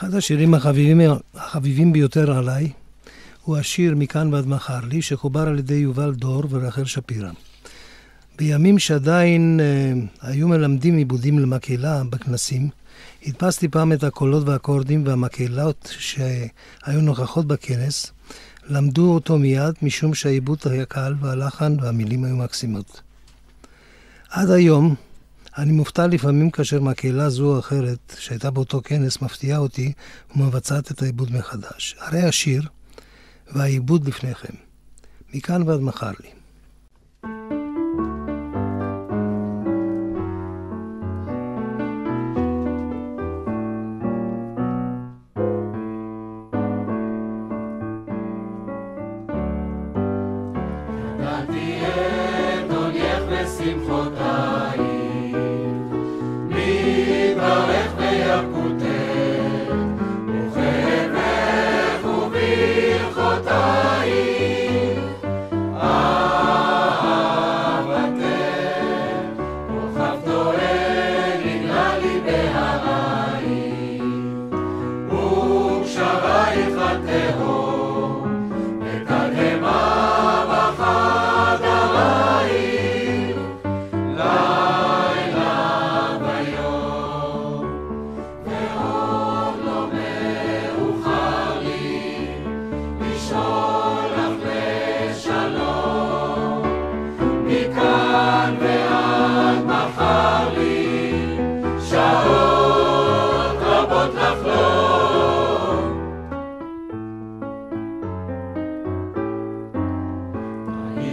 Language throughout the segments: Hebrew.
אחד השירים החביבים, החביבים ביותר עליי הוא השיר מכאן ועד מחר לי, שחובר על ידי יובל דור ורחל שפירא. בימים שעדיין אה, היו מלמדים עיבודים למקהלה בכנסים, הדפסתי פעם את הקולות והאקורדים והמקהלות שהיו נוכחות בכנס, למדו אותו מיד משום שהעיבוד היה קל והלחן והמילים היו מקסימות. עד היום אני מופתע לפעמים כאשר מקהלה זו או אחרת שהייתה באותו כנס מפתיעה אותי ומבצעת את העיבוד מחדש. הרי השיר והעיבוד לפניכם. מכאן ועד מחר לי. Santa.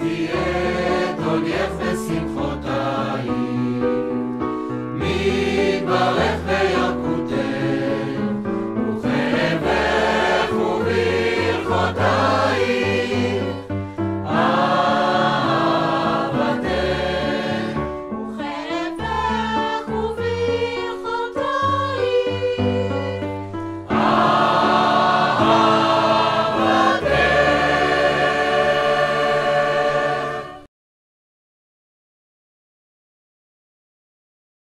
dietonier.